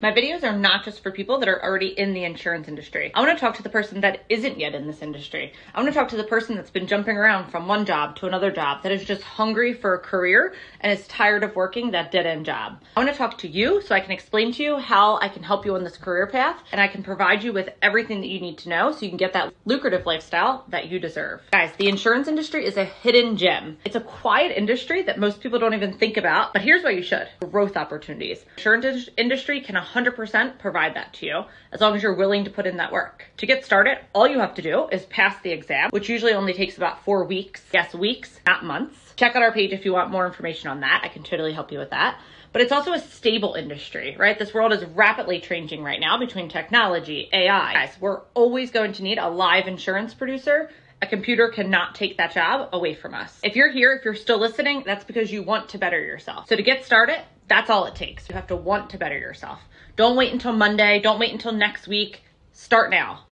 My videos are not just for people that are already in the insurance industry. I want to talk to the person that isn't yet in this industry. I want to talk to the person that's been jumping around from one job to another job, that is just hungry for a career and is tired of working that dead end job. I want to talk to you so I can explain to you how I can help you on this career path and I can provide you with everything that you need to know so you can get that lucrative lifestyle that you deserve. Guys, the insurance industry is a hidden gem. It's a quiet industry that most people don't even think about, but here's why you should. Growth opportunities. Insurance industry can 100% provide that to you as long as you're willing to put in that work. To get started, all you have to do is pass the exam, which usually only takes about four weeks. Yes, weeks, not months. Check out our page if you want more information on that. I can totally help you with that. But it's also a stable industry, right? This world is rapidly changing right now between technology, AI. Guys, we're always going to need a live insurance producer a computer cannot take that job away from us. If you're here, if you're still listening, that's because you want to better yourself. So to get started, that's all it takes. You have to want to better yourself. Don't wait until Monday. Don't wait until next week. Start now.